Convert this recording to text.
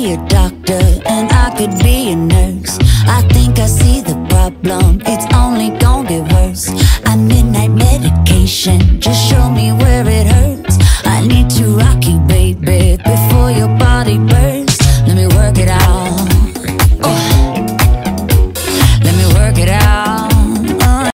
be a doctor and I could be a nurse. I think I see the problem, it's only gonna get worse. I'm in that medication, just show me where.